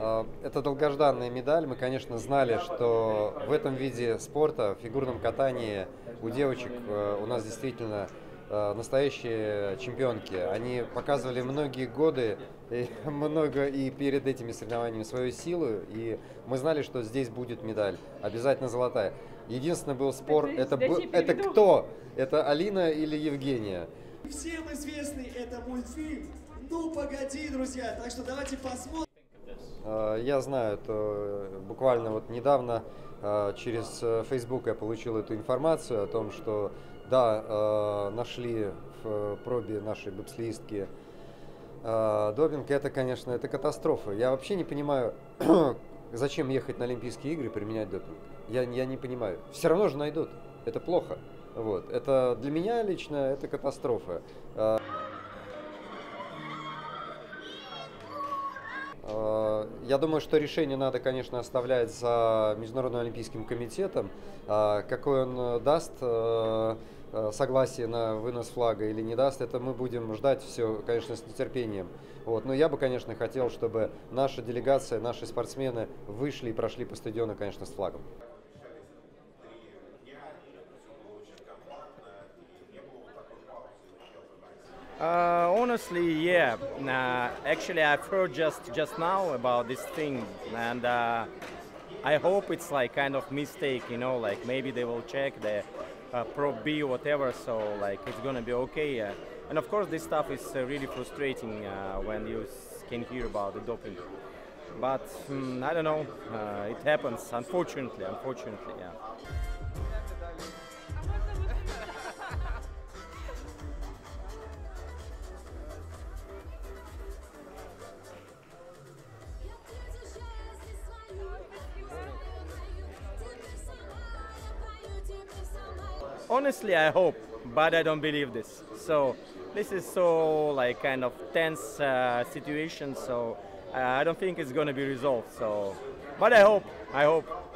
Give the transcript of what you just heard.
А, Это долгожданная медаль. Мы, конечно, знали, что в этом виде спорта, в фигурном катании у девочек э, у нас действительно э, настоящие чемпионки. Они показывали многие годы, и много и перед этими соревнованиями свою силу, и мы знали, что здесь будет медаль, обязательно золотая. Единственный был спор, Это это, это кто? Это Алина или Евгения? Всем известный это мультфильм «Ну погоди, друзья!» Так что давайте посмотрим. Э, Я знаю, это буквально вот недавно э, через э, Facebook я получил эту информацию о том, что да, э, нашли в э, пробе нашей бобслеистки э, допинг. Это, конечно, это катастрофа. Я вообще не понимаю, зачем ехать на Олимпийские игры применять допинг. Я, я не понимаю. Все равно же найдут. Это плохо. Вот. Это для меня лично это катастрофа. Э, Э, Я думаю, что решение надо, конечно, оставлять за Международным Олимпийским комитетом. А Какой он э, даст э, э, согласие на вынос флага или не даст, это мы будем ждать все, конечно, с нетерпением. Вот. Но я бы, конечно, хотел, чтобы наша делегация, наши спортсмены вышли и прошли по стадиону, конечно, с флагом. Honestly, yeah. Uh, actually, I've heard just just now about this thing, and uh, I hope it's like kind of mistake. You know, like maybe they will check the uh, Pro B whatever, so like it's gonna be okay. Uh, and of course, this stuff is uh, really frustrating uh, when you can hear about the doping. But mm, I don't know. Uh, it happens, unfortunately. Unfortunately, yeah. Honestly, I hope, but I don't believe this. So this is so like kind of tense uh, situation. So uh, I don't think it's gonna be resolved. So, but I hope, I hope.